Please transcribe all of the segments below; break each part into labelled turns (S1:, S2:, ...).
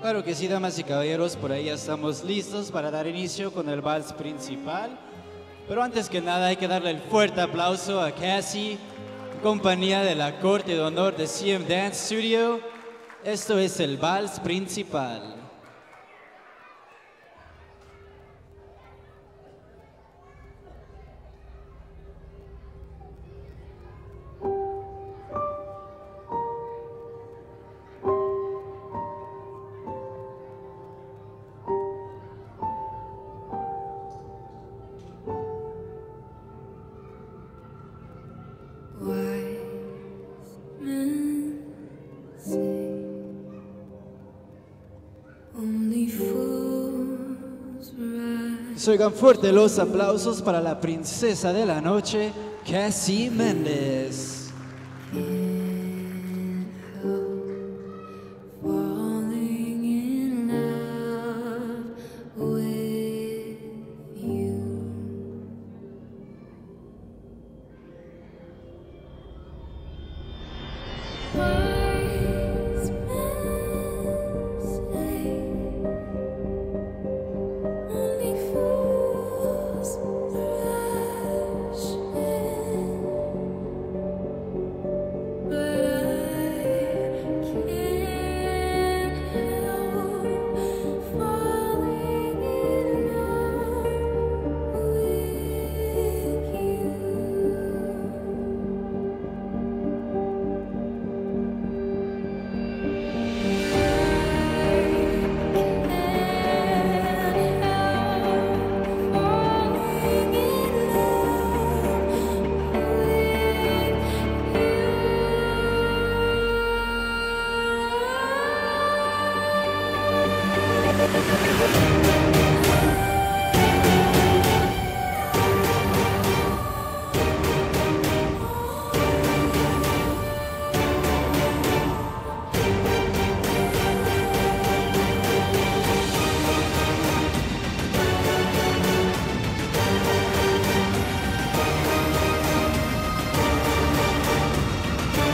S1: Claro que sí, damas y caballeros, por ahí ya estamos listos para dar inicio con el vals principal. Pero antes que nada hay que darle el fuerte aplauso a Cassie, compañía de la Corte de Honor de CM Dance Studio. Esto es el vals principal. Oigan fuerte los aplausos para la princesa de la noche, Cassie Méndez.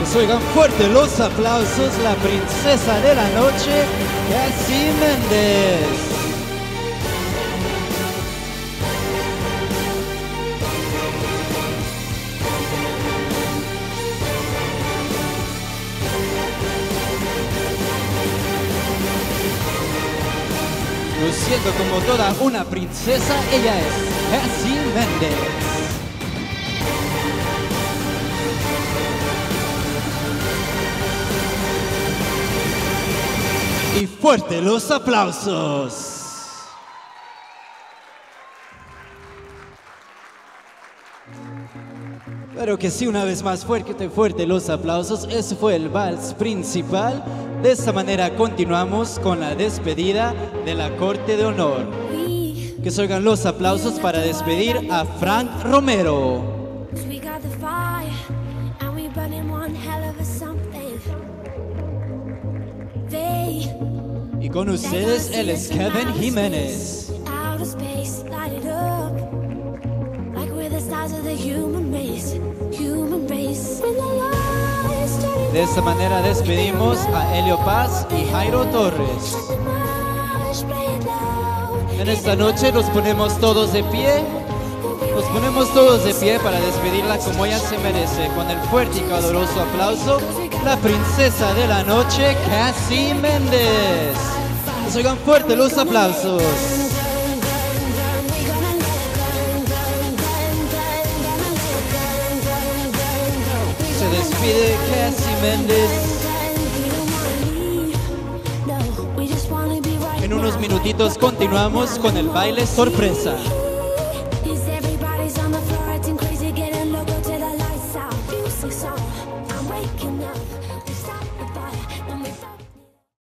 S1: Que se oigan fuerte los aplausos, la princesa de la noche, Cassie Méndez. Luciendo como toda una princesa, ella es Cassie Méndez. Y fuerte los aplausos. Pero que sí, una vez más fuerte, fuerte los aplausos. Ese fue el vals principal. De esta manera continuamos con la despedida de la Corte de Honor. Que se oigan los aplausos para despedir a Frank Romero. Con ustedes, él es Kevin Jiménez. De esta manera despedimos a Helio Paz y Jairo Torres. En esta noche nos ponemos todos de pie. Nos ponemos todos de pie para despedirla como ella se merece. Con el fuerte y caloroso aplauso, la princesa de la noche, Cassie Méndez. Oigan fuerte los aplausos. Se despide Cassie Méndez. En unos minutitos continuamos con el baile sorpresa.